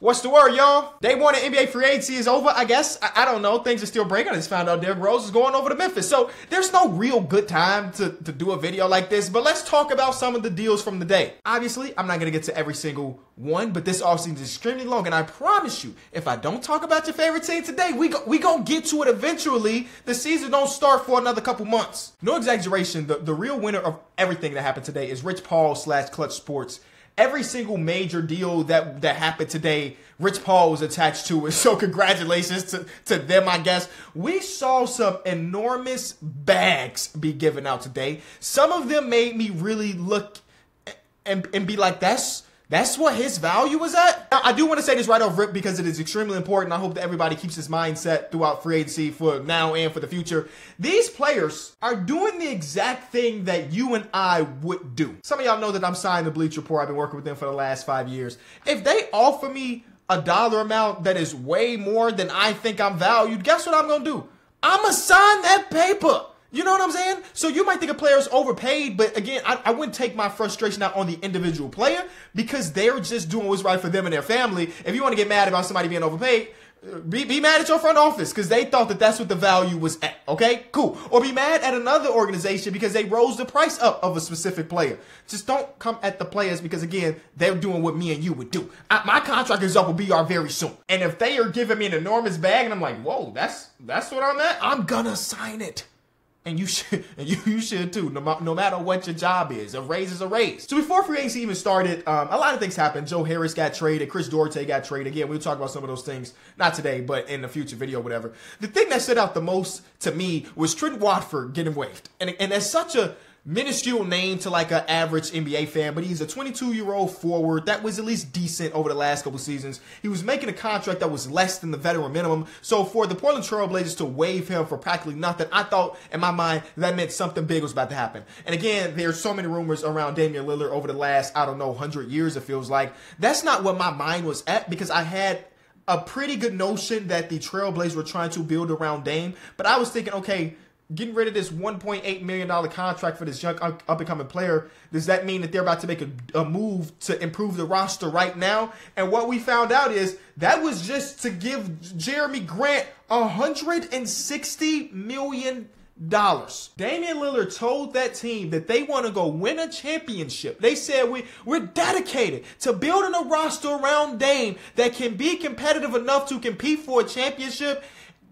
What's the word, y'all? Day one of NBA free agency is over, I guess. I, I, don't know. Things are still breaking. I just found out Derrick Rose is going over to Memphis. So there's no real good time to, to do a video like this, but let's talk about some of the deals from the day. Obviously, I'm not going to get to every single one, but this offseason is extremely long, and I promise you, if I don't talk about your favorite team today, we go, we gonna get to it eventually. The season don't start for another couple months. No exaggeration, the, the real winner of everything that happened today is Rich Paul slash Clutch Sports every single major deal that that happened today, Rich Paul was attached to it. So congratulations to, to them, I guess. We saw some enormous bags be given out today. Some of them made me really look and, and be like, that's that's what his value was at. Now, I do want to say this right off rip because it is extremely important. I hope that everybody keeps this mindset throughout free agency for now and for the future. These players are doing the exact thing that you and I would do. Some of y'all know that I'm signed to Bleacher Report. I've been working with them for the last five years. If they offer me a dollar amount that is way more than I think I'm valued, guess what I'm going to do? I'm going to sign that paper. You know what I'm saying? So you might think a player is overpaid, but again, I, I, wouldn't take my frustration out on the individual player because they're just doing what's right for them and their family. If you want to get mad about somebody being overpaid, be, be mad at your front office because they thought that that's what the value was at. Okay, cool. Or be mad at another organization because they rose the price up of a specific player. Just don't come at the players because again, they're doing what me and you would do. I, my contract is up with BR very soon, and if they are giving me an enormous bag and I'm like, whoa, that's that's what I'm at, I'm gonna sign it and you should and you, you should too no, no matter what your job is a raise is a raise. So before free agency even started um, a lot of things happened. Joe harris got traded chris duarte got traded. Again we'll talk about some of those things not today but in the future video whatever. The thing that stood out the most to me was Trendon Watford getting waived. And, and that's such a minuscule name to like an average NBA fan, but he's a 22 year old forward that was at least decent over the last couple seasons. He was making a contract that was less than the veteran minimum. So for the Portland Trailblazers to waive him for practically nothing, I thought in my mind that meant something big was about to happen. And again, there's so many rumors around Damian Lillard over the last, I don't know, 100 years, it feels like. That's not what my mind was at because I had a pretty good notion that the Trailblazers were trying to build around Dame, but I was thinking, okay, getting rid of this $1.8 million contract for this young up and coming player, does that mean that they're about to make a, a, move to improve the roster right now? And what we found out is that was just to give Jerami Grant $160 million. Damian Lillard told that team that they want to go win a championship. They said we, we're dedicated to building a roster around Dame that can be competitive enough to compete for a championship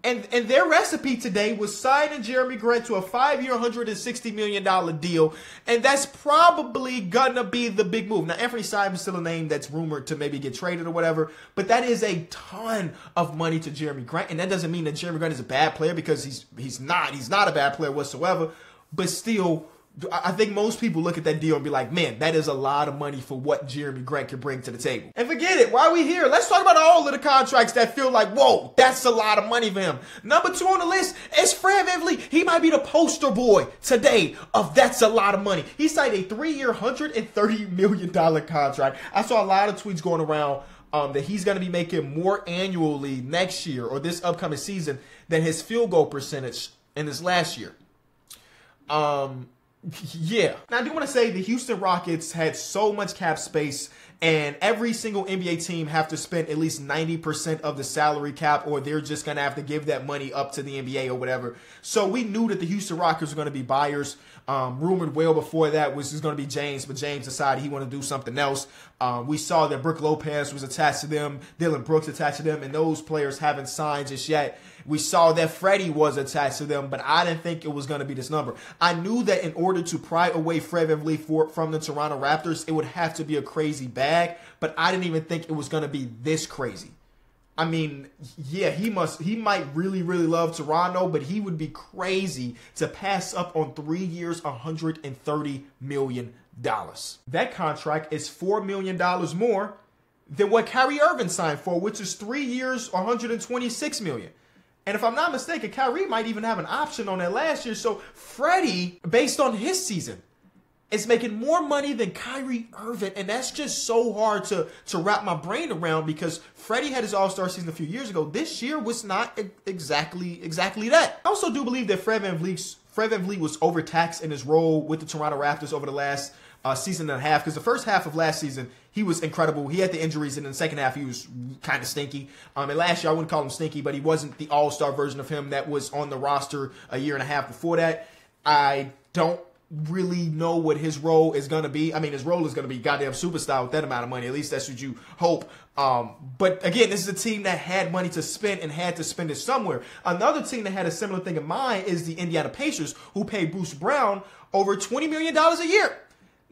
and, and their recipe today was signing Jerami Grant to a five-year, $160 million deal. And that's probably gonna be the big move. Now, Anfernee Simons still a name that's rumored to maybe get traded or whatever, but that is a ton of money to Jerami Grant. And that doesn't mean that Jerami Grant is a bad player because he's he's not. He's not a bad player whatsoever. But still, I think most people look at that deal and be like, man, that is a lot of money for what Jerami Grant can bring to the table. And forget it. Why are we here? Let's talk about all of the contracts that feel like, whoa, that's a lot of money for him. Number two on the list is Fred VanVleet. He might be the poster boy today of that's a lot of money. He signed a three-year, $130 million contract. I saw a lot of tweets going around um, that he's going to be making more annually next year or this upcoming season than his field goal percentage in this last year. Um, yeah. Now, I do want to say the Houston Rockets had so much cap space, and every single NBA team have to spend at least 90% of the salary cap, or they're just going to have to give that money up to the NBA or whatever. So we knew that the Houston Rockets were going to be buyers. Um, rumored well before that was going to be James, but James decided he wanted to do something else. Um, we saw that Brook Lopez was attached to them, Dillon Brooks attached to them, and those players haven't signed just yet. We saw that Freddie was attached to them, but I didn't think it was going to be this number. I knew that in order to pry away Fred VanVleet from the Toronto Raptors, it would have to be a crazy bag, but I didn't even think it was going to be this crazy. I mean, yeah, he must he might really, really love Toronto, but he would be crazy to pass up on three years, $130 million. That contract is $4 million more than what Kyrie Irving signed for, which is three years, $126 million. And if I'm not mistaken, Kyrie might even have an option on that last year. So Freddie, based on his season, is making more money than Kyrie Irving. And that's just so hard to, to wrap my brain around because Freddie had his All-Star season a few years ago. This year was not exactly exactly that. I also do believe that Fred VanVleet, Fred VanVleet was overtaxed in his role with the Toronto Raptors over the last uh, season and a half because the first half of last season he was incredible. He had the injuries, and in the second half, he was kind of stinky. Um, and last year, I wouldn't call him stinky, but he wasn't the all star version of him that was on the roster a year and a half before that. I don't really know what his role is going to be. I mean, his role is going to be goddamn superstar with that amount of money. At least that's what you hope. Um, but again, this is a team that had money to spend and had to spend it somewhere. Another team that had a similar thing in mind is the Indiana Pacers, who paid Bruce Brown over $20 million a year.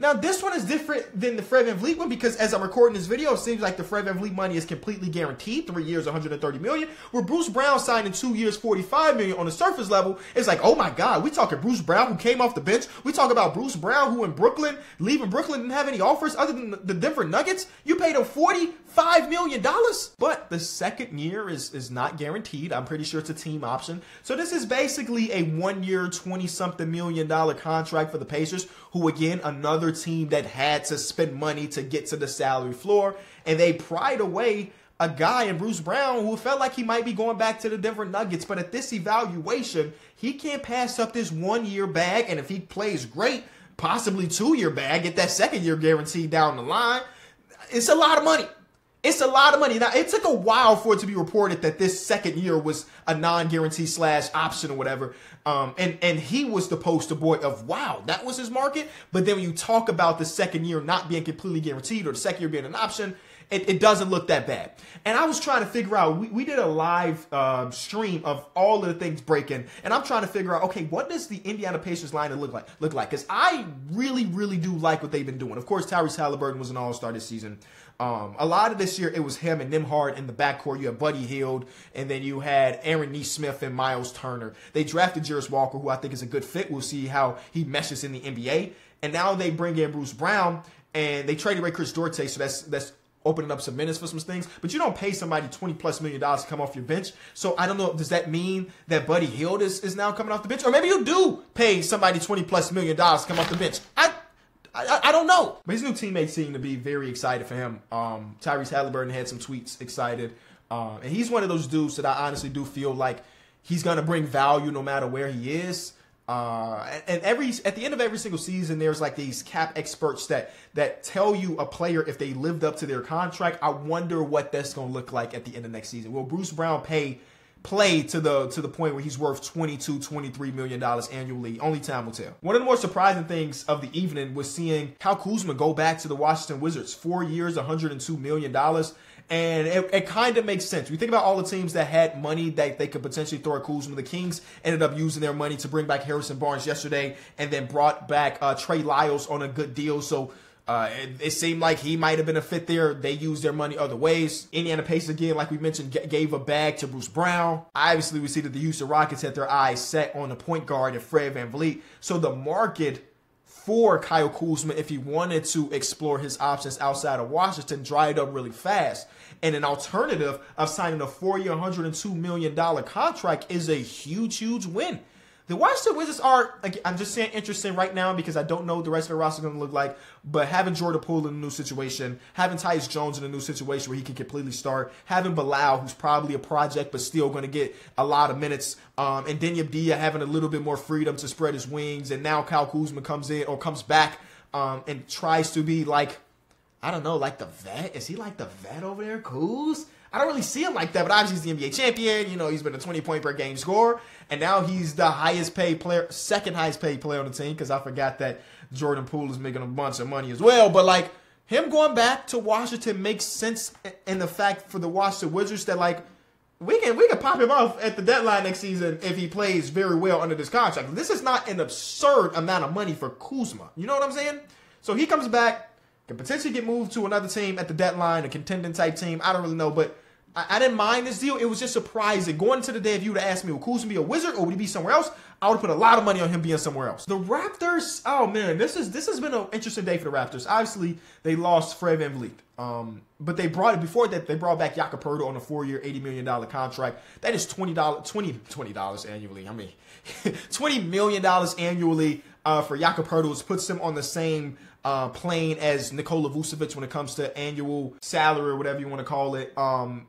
Now, this one is different than the Fred VanVleet one because as I'm recording this video, it seems like the Fred VanVleet money is completely guaranteed. Three years, 130 million. Where Bruce Brown signed in two years, 45 million on the surface level. It's like, oh my God, we talking Bruce Brown who came off the bench. We talk about Bruce Brown who in Brooklyn, leaving Brooklyn, didn't have any offers other than the Denver Nuggets. You paid him 45 million dollars. But the second year is, is not guaranteed. I'm pretty sure it's a team option. So this is basically a one year, 20 something million dollar contract for the Pacers, who again, another team that had to spend money to get to the salary floor. And they pried away a guy in Bruce Brown who felt like he might be going back to the Denver Nuggets. But at this evaluation, he can't pass up this one year bag. And if he plays great, possibly two year bag, get that second year guarantee down the line. It's a lot of money. It's a lot of money. Now, it took a while for it to be reported that this second year was a non-guarantee slash option or whatever. Um, and, and he was the poster boy of, wow, that was his market. But then when you talk about the second year not being completely guaranteed or the second year being an option, it, it doesn't look that bad. And I was trying to figure out, we, we did a live uh, stream of all of the things breaking. And I'm trying to figure out, okay, what does the Indiana Pacers line look like? Look like? Because I really, really do like what they've been doing. Of course, Tyrese Halliburton was an all-star this season. Um, a lot of this year, it was him and Nembhard in the backcourt. You had Buddy Hield, and then you had Aaron Nesmith and Miles Turner. They drafted Jarace Walker, who I think is a good fit. We'll see how he meshes in the NBA. And now they bring in Bruce Brown, and they traded away Chris Duarte, so that's that's opening up some minutes for some things. But you don't pay somebody twenty plus million dollars to come off your bench. So I don't know. Does that mean that Buddy Hield is, is now coming off the bench, or maybe you do pay somebody twenty plus million dollars to come off the bench? I I, I, don't know. But his new teammates seem to be very excited for him. Um, Tyrese Halliburton had some tweets excited. Um, and he's one of those dudes that I honestly do feel like he's going to bring value no matter where he is. Uh, and, and every at the end of every single season, there's like these cap experts that that tell you a player if they lived up to their contract. I wonder what that's going to look like at the end of next season. Will Bruce Brown pay play to the to the point where he's worth 22 23 million dollars annually only time will tell one of the more surprising things of the evening was seeing Kyle Kuzma go back to the Washington Wizards four years 102 million dollars and it, it kind of makes sense. We think about all the teams that had money that they could potentially throw at Kuzma. The Kings ended up using their money to bring back Harrison Barnes yesterday, and then brought back uh, Trey Lyles on a good deal. So uh, it, it, seemed like he might have been a fit there. They used their money other ways. Indiana Pacers, again, like we mentioned, g- gave a bag to Bruce Brown. Obviously, we see that the Houston Rockets had their eyes set on the point guard and Fred VanVleet. So the market for Kyle Kuzma, if he wanted to explore his options outside of Washington, dried up really fast. And an alternative of signing a four-year, $102 million contract is a huge, huge win. The Washington Wizards are, I'm just saying, interesting right now because I don't know what the rest of the roster is going to look like. But having Jordan Poole in a new situation, having Tyus Jones in a new situation where he can completely start, having Bilal, who's probably a project but still going to get a lot of minutes, um, and Deni Avdija having a little bit more freedom to spread his wings, and now Kyle Kuzma comes in or comes back um, and tries to be like, I don't know, like the vet. Is he like the vet over there, Kuz? I don't really see him like that, but obviously he's the NBA champion. You know, he's been a 20 point per game scorer, and now he's the highest paid player, second highest paid player on the team because I forgot that Jordan Poole is making a bunch of money as well. But like him going back to Washington makes sense in the fact for the Washington Wizards that like we can we can pop him off at the deadline next season if he plays very well under this contract. This is not an absurd amount of money for Kuzma. You know what I'm saying? So he comes back, can potentially get moved to another team at the deadline, a contending type team. I don't really know, but I, I, didn't mind this deal. It was just surprising. Going to the day, if you would asked me, would Kuzma be a wizard or would he be somewhere else? I would have put a lot of money on him being somewhere else. The Raptors, oh man, this is this has been an interesting day for the Raptors. Obviously, they lost Fred VanVleet. Um, but they brought it before that they brought back Jakob Poeltl on a four-year, $80 million contract. That is $20, $20, $20 annually. I mean, $20 million annually uh, for Jakob Poeltl, which puts him on the same uh, plane as Nikola Vucevic when it comes to annual salary or whatever you want to call it. Um,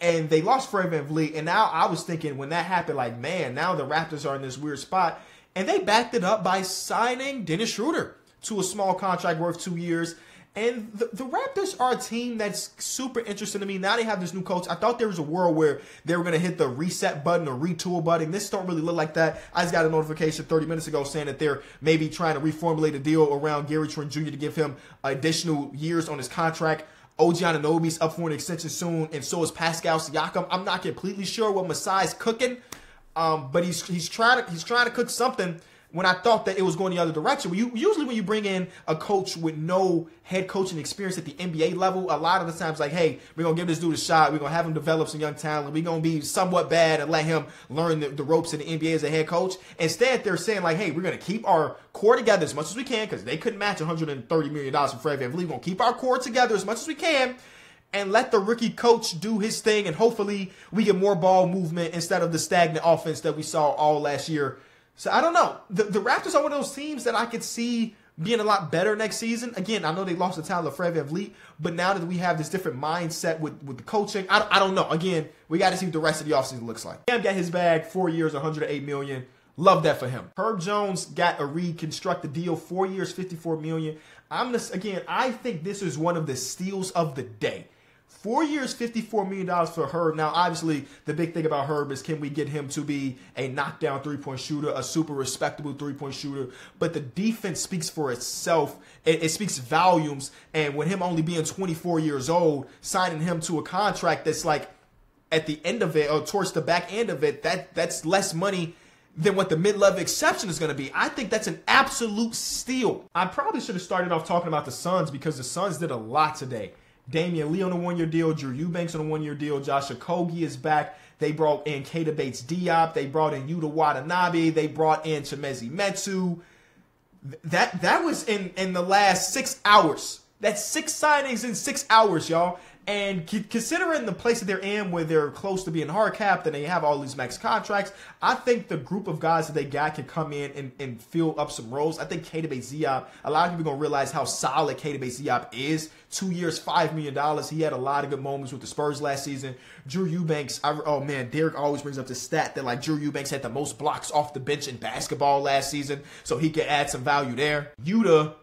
and they lost Fred VanVleet. And now I was thinking when that happened, like, man, now the Raptors are in this weird spot. And they backed it up by signing Dennis Schroeder to a small contract worth two years. And the, the, Raptors are a team that's super interesting to me. Now they have this new coach. I thought there was a world where they were going to hit the reset button or retool button. This don't really look like that. I just got a notification 30 minutes ago saying that they're maybe trying to reformulate a deal around Gary Trent Jr. to give him additional years on his contract. OG Anunoby's up for an extension soon, and so is Pascal Siakam. I'm not completely sure what Masai's cooking, um, but he's he's trying to he's trying to cook something when I thought that it was going the other direction. You, usually when you bring in a coach with no head coaching experience at the NBA level, a lot of the times like, hey, we're gonna give this dude a shot. We're gonna have him develop some young talent. We're gonna be somewhat bad and let him learn the, the ropes in the NBA as a head coach. Instead, they're saying like, hey, we're gonna keep our core together as much as we can because they couldn't match 130 million dollars from Fred VanVleet. We're gonna keep our core together as much as we can and let the rookie coach do his thing and hopefully we get more ball movement instead of the stagnant offense that we saw all last year so I don't know. The, the Raptors are one of those teams that I could see being a lot better next season. Again, I know they lost the talent of Fred VanVleet, but now that we have this different mindset with, with the coaching, I, I don't know. Again, we got to see what the rest of the offseason looks like. Cam got his bag, four years, 108 million. Love that for him. Herb Jones got a reconstructed deal, four years, 54 million. I'm just again, I think this is one of the steals of the day. Four years, $54 million for Herb. Now, obviously, the big thing about Herb is can we get him to be a knockdown three point shooter, a super respectable three point shooter? But the defense speaks for itself. It, it, speaks volumes. And with him only being 24 years old, signing him to a contract that's like at the end of it or towards the back end of it, that that's less money than what the mid-level exception is going to be. I think that's an absolute steal. I probably should have started off talking about the Suns because the Suns did a lot today. Damion Lee on a one-year deal, Drew Eubanks on a one-year deal, Josh Okogie is back. They brought in Keita Bates Diop. They brought in Yuta Watanabe. They brought in Chimezie Metu. That that was in in the last six hours. That's six signings in six hours, y'all. And considering the place that they're in, where they're close to being hard capped and they have all these max contracts, I think the group of guys that they got can come in and, and fill up some roles. I think Keita Bates Diop, a lot of people are gonna realize how solid Keita Bates Diop is. Two years, five million dollars. He had a lot of good moments with the Spurs last season. Drew Eubanks, I, oh man, Derek always brings up the stat that like Drew Eubanks had the most blocks off the bench in basketball last season, so he could add some value there. Yuta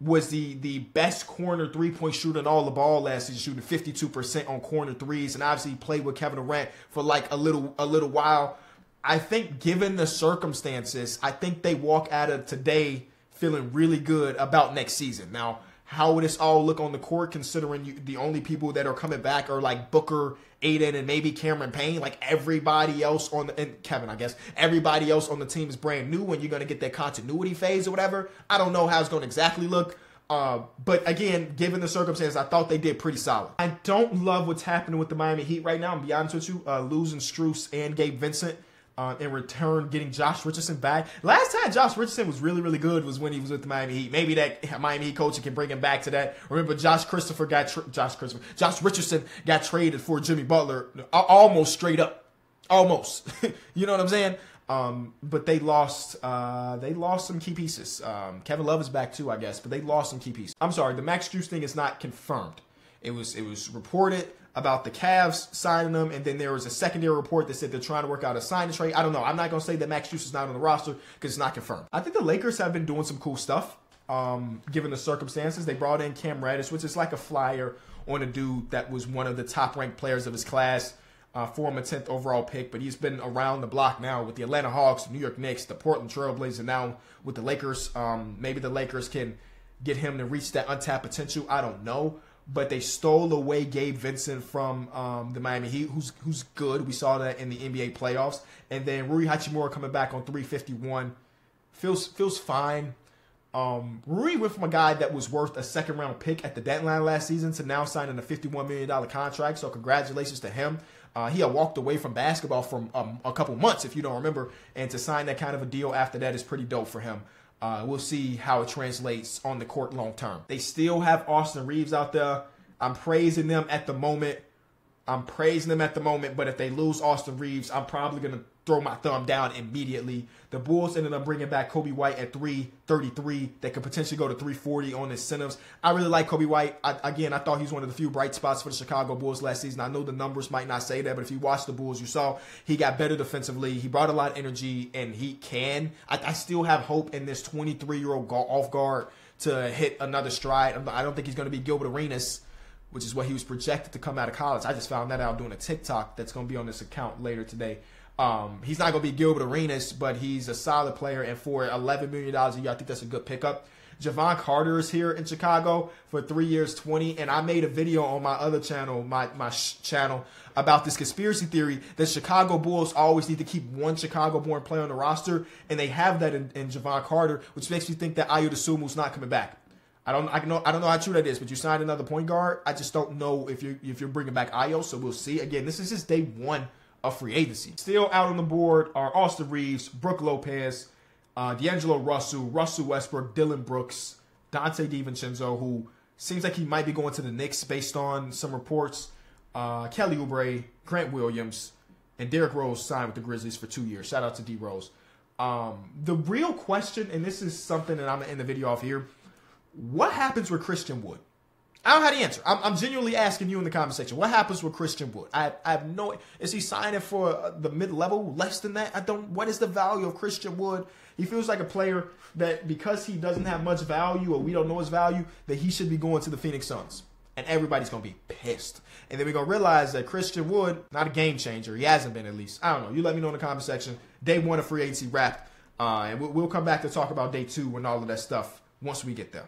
was the the best corner three point shooter in all the ball last season, shooting 52% on corner threes, and obviously played with Kevin Durant for like a little a little while. I think given the circumstances, I think they walk out of today feeling really good about next season. Now, how would this all look on the court considering you, the only people that are coming back are like Booker, Ayton, and maybe Cameron Payne? Like everybody else on the, and Kevin, I guess, everybody else on the team is brand new and you're going to get that continuity phase or whatever. I don't know how it's going to exactly look. Uh, but again, given the circumstances, I thought they did pretty solid. I don't love what's happening with the Miami Heat right now. I'm be honest with you, uh, losing Strus and Gabe Vincent uh, in return, getting Josh Richardson back. Last time Josh Richardson was really, really good was when he was with the Miami Heat. Maybe that Miami Heat coaching can bring him back to that. Remember, Josh Christopher got tra- Josh Christopher, Josh Richardson got traded for Jimmy Butler, almost straight up, almost. you know what I'm saying? Um, but they lost. Uh, they lost some key pieces. Um, Kevin Love is back too, I guess, but they lost some key pieces. I'm sorry, the Max Strus thing is not confirmed. It was it was reported about the Cavs signing them, and then there was a secondary report that said they're trying to work out a sign trade. I don't know. I'm not going to say that Max Strus is not on the roster because it's not confirmed. I think the Lakers have been doing some cool stuff, um, given the circumstances. They brought in Cam Reddish, which is like a flyer on a dude that was one of the top ranked players of his class. Uh, former 10th overall pick, but he's been around the block now with the Atlanta Hawks, New York Knicks, the Portland Trailblazers, and now with the Lakers. Um, maybe the Lakers can get him to reach that untapped potential. I don't know but they stole away Gabe Vincent from um, the Miami Heat, who's who's good. We saw that in the NBA playoffs, and then Rui Hachimura coming back on 351 feels feels fine. Um, Rui went from a guy that was worth a second round pick at the deadline last season to now signing a $51 million contract. So congratulations to him. Uh, he had walked away from basketball for um, a couple months, if you don't remember, and to sign that kind of a deal after that is pretty dope for him. Uh, we'll see how it translates on the court long term. They still have Austin Reaves out there. I'm praising them at the moment. I'm praising them at the moment, but if they lose Austin Reaves, I'm probably going to throw my thumb down immediately. The Bulls ended up bringing back Coby White at 333 that could potentially go to 340 on incentives. I really like Coby White. I, again, I thought he was one of the few bright spots for the Chicago Bulls last season. I know the numbers might not say that, but if you watch the Bulls, you saw he got better defensively. He brought a lot of energy, and he can. I, I still have hope in this 23 year old off guard to hit another stride. I don't think he's going to be Gilbert Arenas, which is what he was projected to come out of college. I just found that out doing a TikTok that's going to be on this account later today. Um, he's not going to be Gilbert Arenas, but he's a solid player. And for $11 million a year, I think that's a good pickup. Jevon Carter is here in Chicago for three years, 20. And I made a video on my other channel, my, my channel, about this conspiracy theory that Chicago Bulls always need to keep one Chicago born player on the roster. And they have that in, in Jevon Carter, which makes me think that Ayo Dosunmu's not coming back. I don't, I know, I don't know how true that is, but you signed another point guard. I just don't know if you if you're bringing back Ayo, so we'll see. Again, this is just day one of free agency. Still out on the board are Austin Reaves, Brook Lopez, uh, D'Angelo Russell, Russell Westbrook, Dillon Brooks, Donte DiVincenzo, who seems like he might be going to the Knicks based on some reports. Uh, Kelly Oubre, Grant Williams, and Derrick Rose signed with the Grizzlies for two years. Shout out to D Rose. Um, the real question, and this is something that I'm gonna end the video off here. What happens with Christian Wood? I don't have the answer. I'm, I'm, genuinely asking you in the comment section. What happens with Christian Wood? I, I have no. Is he signing for uh, the mid level? Less than that? I don't. What is the value of Christian Wood? He feels like a player that because he doesn't have much value or we don't know his value, that he should be going to the Phoenix Suns. And everybody's gonna be pissed. And then we're gonna realize that Christian Wood, not a game changer. He hasn't been at least. I don't know. You let me know in the comment section. Day one of free agency wrapped. Uh, and we'll, we'll come back to talk about day two and all of that stuff once we get there.